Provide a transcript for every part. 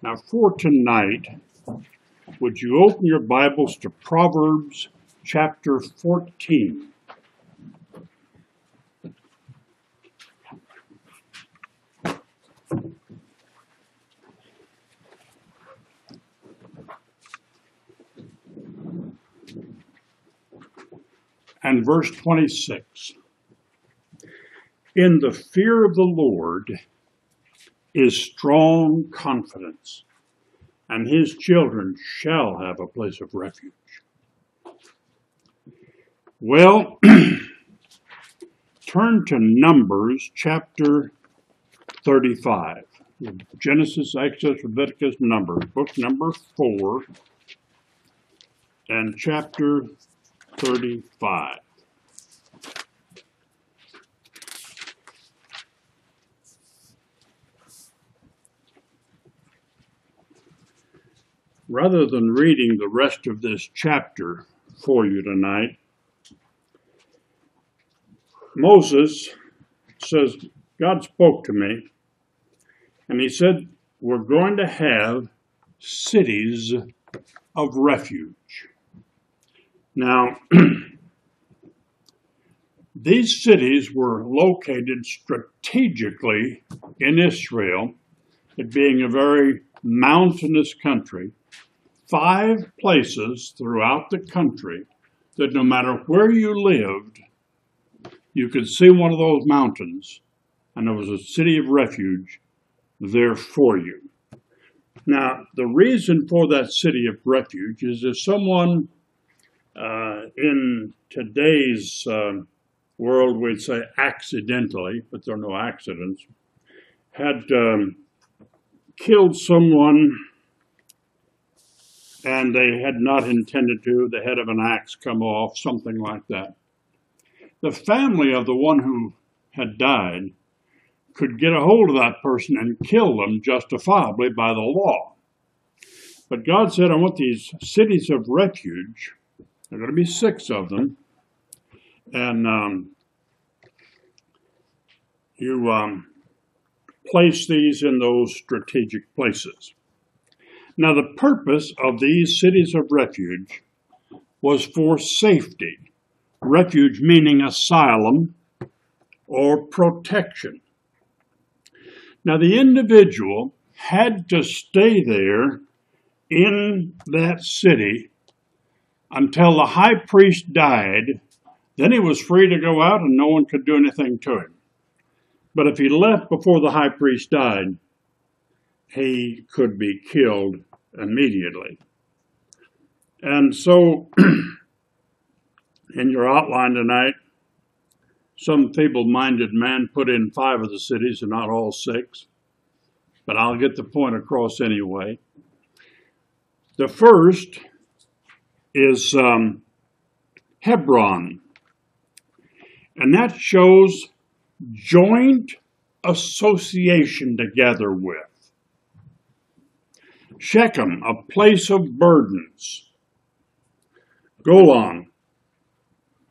Now, for tonight, would you open your Bibles to Proverbs chapter 14? And verse 26. In the fear of the Lord is strong confidence, and his children shall have a place of refuge. Well, turn to Numbers chapter 35. Genesis, Exodus, Leviticus, Numbers, book number 4, and chapter 35. Rather than reading the rest of this chapter for you tonight, Moses says, God spoke to me, and he said, We're going to have cities of refuge. Now, these cities were located strategically in Israel, it being a very mountainous country, five places throughout the country that no matter where you lived, you could see one of those mountains, and there was a city of refuge there for you. Now, the reason for that city of refuge is if someone uh, in today's uh, world, we'd say accidentally, but there are no accidents, had um, killed someone and they had not intended to, the head of an axe come off, something like that. The family of the one who had died could get a hold of that person and kill them justifiably by the law. But God said, I want these cities of refuge. There are going to be six of them. And um, you um, place these in those strategic places. Now, the purpose of these cities of refuge was for safety. Refuge meaning asylum or protection. Now, the individual had to stay there in that city until the high priest died. Then he was free to go out and no one could do anything to him. But if he left before the high priest died, he could be killed immediately. And so, in your outline tonight, some feeble minded man put in five of the cities and not all six, but I'll get the point across anyway. The first is um, Hebron, and that shows joint association together with. Shechem, a place of burdens. Golan,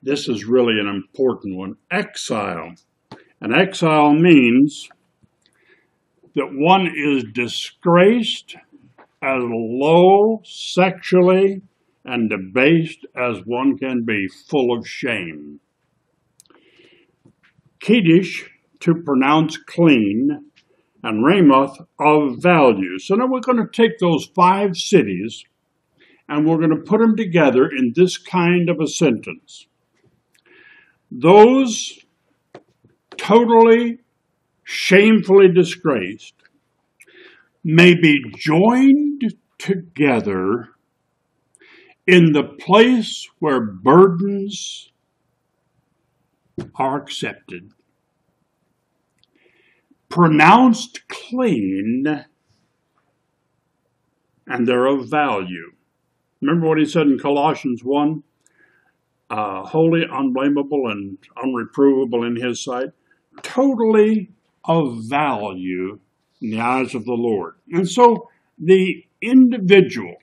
this is really an important one. Exile. And exile means that one is disgraced as low sexually and debased as one can be, full of shame. Kedesh, to pronounce clean, and Ramoth of value. So now we're going to take those five cities and we're going to put them together in this kind of a sentence. Those totally shamefully disgraced may be joined together in the place where burdens are accepted pronounced clean and they're of value. Remember what he said in Colossians 1? Uh, holy, unblameable, and unreprovable in his sight. Totally of value in the eyes of the Lord. And so the individual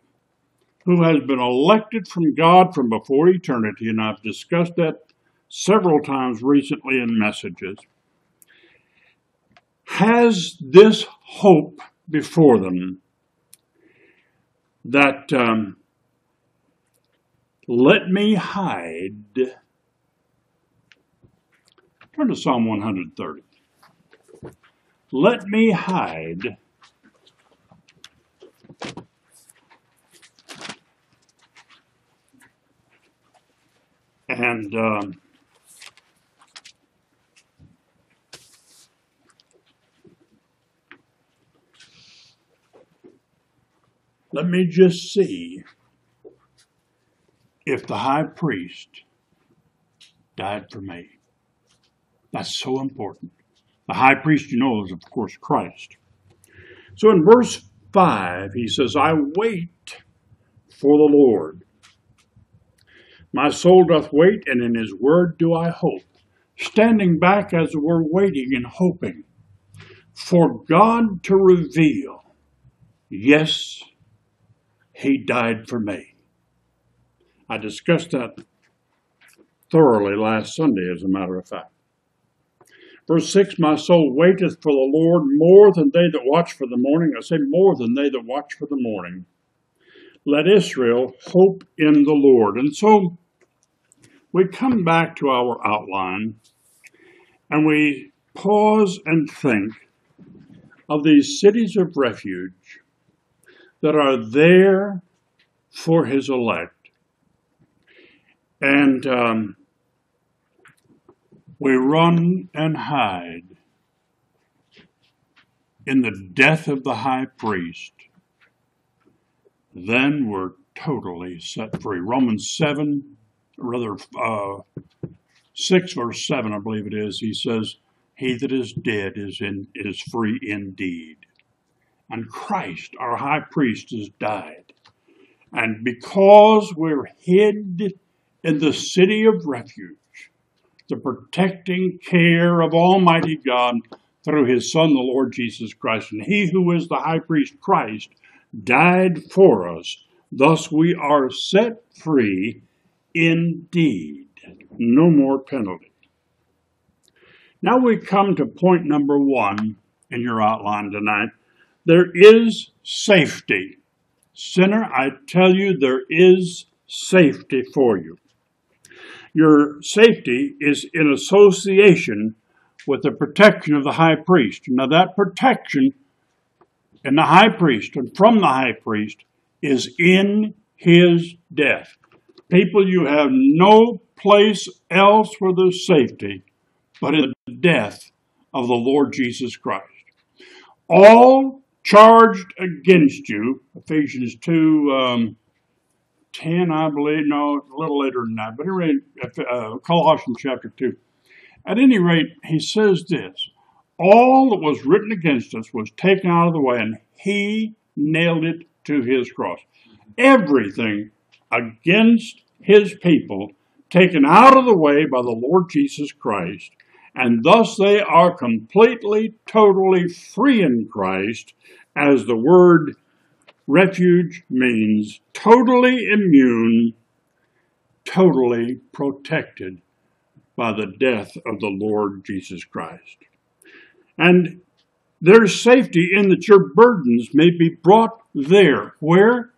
who has been elected from God from before eternity, and I've discussed that several times recently in messages, has this hope before them that um, let me hide. Turn to Psalm 130. Let me hide and um, let me just see if the high priest died for me. That's so important. The high priest, you know, is of course Christ. So in verse 5, he says, I wait for the Lord. My soul doth wait, and in his word do I hope. Standing back as we're waiting and hoping for God to reveal, yes, he died for me. I discussed that thoroughly last Sunday, as a matter of fact. Verse 6 My soul waiteth for the Lord more than they that watch for the morning. I say more than they that watch for the morning. Let Israel hope in the Lord. And so we come back to our outline and we pause and think of these cities of refuge that are there for his elect. And um, we run and hide in the death of the high priest. Then we're totally set free. Romans 7, rather uh, 6 verse 7, I believe it is, he says, He that is dead is, in, is free indeed. And Christ, our high priest, has died. And because we're hid in the city of refuge, the protecting care of Almighty God through his Son, the Lord Jesus Christ. And he who is the high priest, Christ, died for us. Thus we are set free indeed. No more penalty. Now we come to point number one in your outline tonight. There is safety. Sinner, I tell you, there is safety for you. Your safety is in association with the protection of the high priest. Now, that protection in the high priest and from the high priest is in his death. People, you have no place else for the safety but in the death of the Lord Jesus Christ. All charged against you, Ephesians 2 um, 10, I believe, no, a little later than that, but anyway, uh, Colossians chapter 2. At any rate, he says this All that was written against us was taken out of the way, and he nailed it to his cross. Everything against his people taken out of the way by the Lord Jesus Christ, and thus they are completely, totally free in Christ, as the word refuge means totally immune, totally protected by the death of the Lord Jesus Christ. And there's safety in that your burdens may be brought there. Where?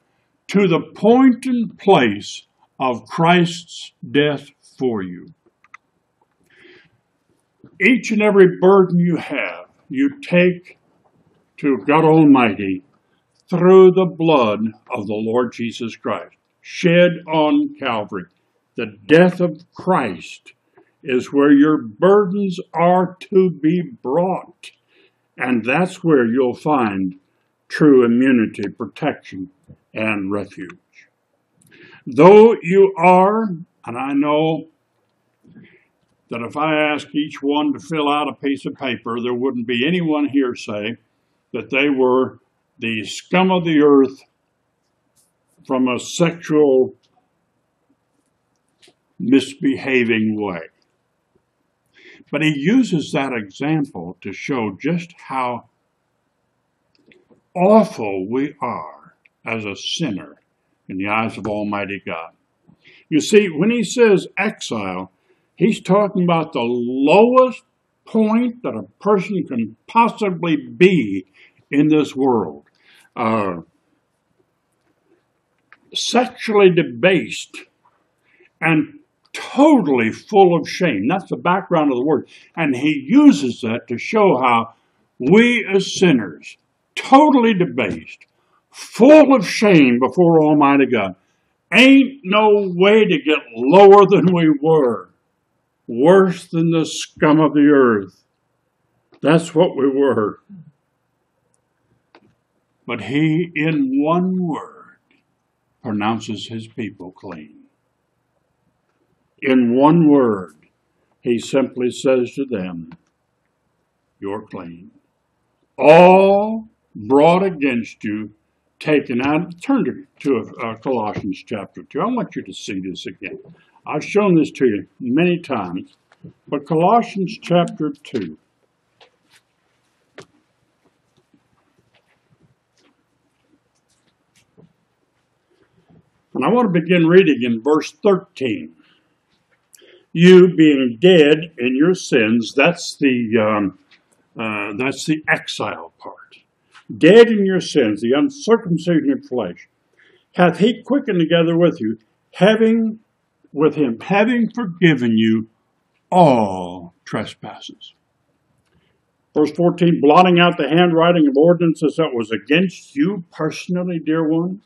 To the point and place of Christ's death for you. Each and every burden you have, you take to God Almighty through the blood of the Lord Jesus Christ, shed on Calvary. The death of Christ is where your burdens are to be brought. And that's where you'll find true immunity, protection, and refuge. Though you are, and I know that if I asked each one to fill out a piece of paper, there wouldn't be anyone here say that they were the scum of the earth from a sexual misbehaving way. But he uses that example to show just how awful we are as a sinner in the eyes of Almighty God. You see, when he says exile, he's talking about the lowest point that a person can possibly be in this world. Uh, sexually debased and totally full of shame. That's the background of the word. And he uses that to show how we as sinners, totally debased, full of shame before Almighty God, ain't no way to get lower than we were, worse than the scum of the earth. That's what we were. But he, in one word, pronounces his people clean. In one word, he simply says to them, You're clean. All brought against you, taken out. Turn to, to uh, Colossians chapter 2. I want you to see this again. I've shown this to you many times, but Colossians chapter 2. And I want to begin reading in verse 13. You being dead in your sins, that's the, um, uh, that's the exile part. Dead in your sins, the uncircumcision of flesh, hath he quickened together with you, having with him, having forgiven you all trespasses. Verse 14, blotting out the handwriting of ordinances that was against you personally, dear one,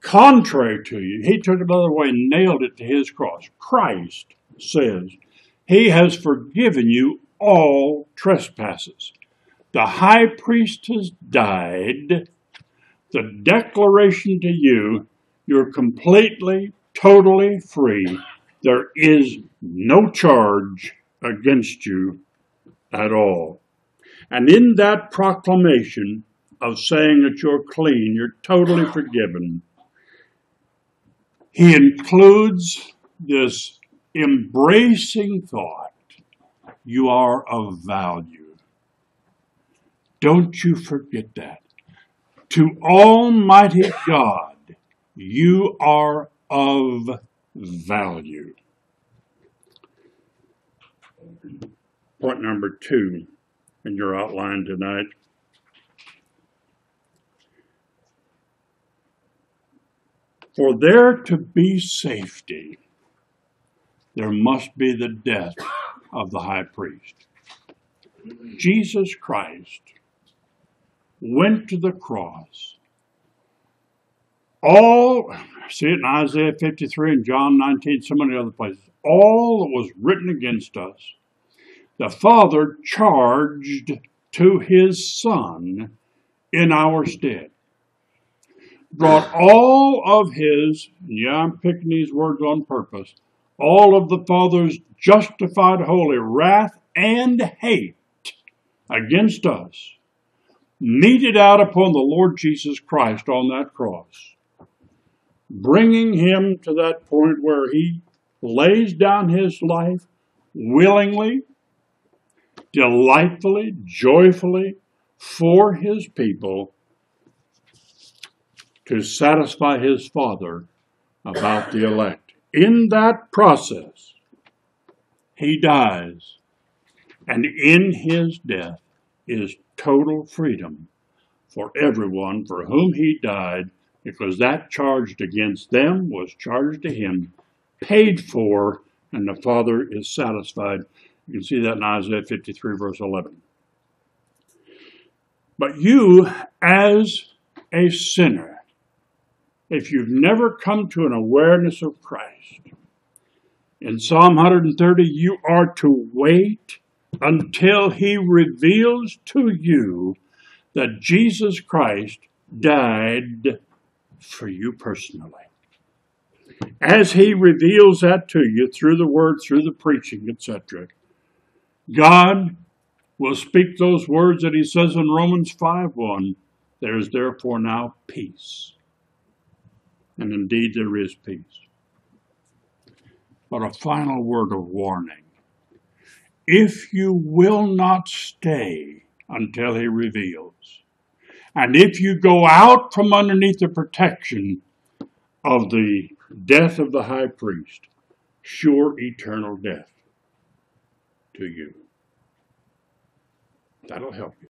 contrary to you. He took it another way and nailed it to his cross. Christ says, He has forgiven you all trespasses. The high priest has died. The declaration to you, you're completely, totally free. There is no charge against you at all. And in that proclamation of saying that you're clean, you're totally forgiven, he includes this embracing thought you are of value. Don't you forget that. To Almighty God, you are of value. Point number two in your outline tonight For there to be safety, there must be the death of the high priest. Jesus Christ went to the cross. All, see it in Isaiah 53 and John 19, so many other places. All that was written against us, the Father charged to his Son in our stead brought all of his, yeah, I'm picking these words on purpose, all of the Father's justified holy wrath and hate against us, meted out upon the Lord Jesus Christ on that cross, bringing him to that point where he lays down his life willingly, delightfully, joyfully for his people to satisfy his Father about the elect. In that process, he dies, and in his death is total freedom for everyone for whom he died, because that charged against them was charged to him, paid for, and the Father is satisfied. You can see that in Isaiah 53, verse 11. But you, as a sinner, if you've never come to an awareness of Christ. In Psalm 130, you are to wait until he reveals to you that Jesus Christ died for you personally. As he reveals that to you through the word, through the preaching, etc., God will speak those words that he says in Romans 5 1 There is therefore now peace and indeed there is peace. But a final word of warning. If you will not stay until he reveals, and if you go out from underneath the protection of the death of the high priest, sure eternal death to you. That'll help you.